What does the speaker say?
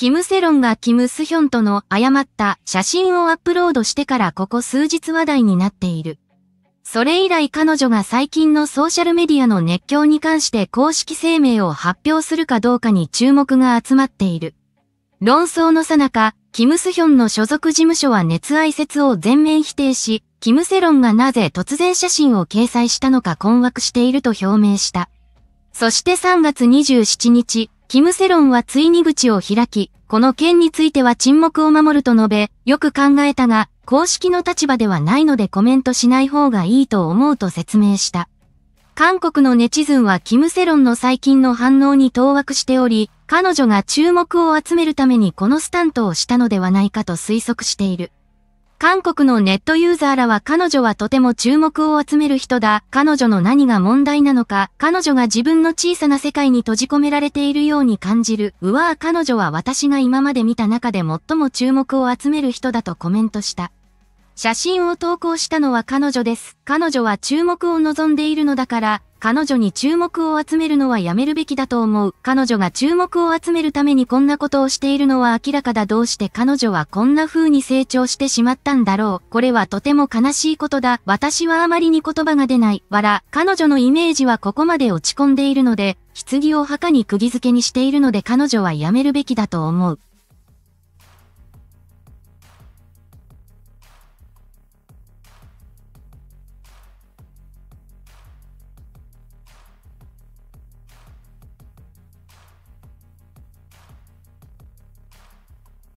キム・セロンがキム・スヒョンとの誤った写真をアップロードしてからここ数日話題になっている。それ以来彼女が最近のソーシャルメディアの熱狂に関して公式声明を発表するかどうかに注目が集まっている。論争のさなか、キム・スヒョンの所属事務所は熱愛説を全面否定し、キム・セロンがなぜ突然写真を掲載したのか困惑していると表明した。そして3月27日、キム・セロンはついに口を開き、この件については沈黙を守ると述べ、よく考えたが、公式の立場ではないのでコメントしない方がいいと思うと説明した。韓国のネチズンはキム・セロンの最近の反応に当惑しており、彼女が注目を集めるためにこのスタントをしたのではないかと推測している。韓国のネットユーザーらは彼女はとても注目を集める人だ。彼女の何が問題なのか、彼女が自分の小さな世界に閉じ込められているように感じる。うわぁ彼女は私が今まで見た中で最も注目を集める人だとコメントした。写真を投稿したのは彼女です。彼女は注目を望んでいるのだから、彼女に注目を集めるのはやめるべきだと思う。彼女が注目を集めるためにこんなことをしているのは明らかだ。どうして彼女はこんな風に成長してしまったんだろう。これはとても悲しいことだ。私はあまりに言葉が出ない。わら、彼女のイメージはここまで落ち込んでいるので、棺を墓に釘付けにしているので彼女はやめるべきだと思う。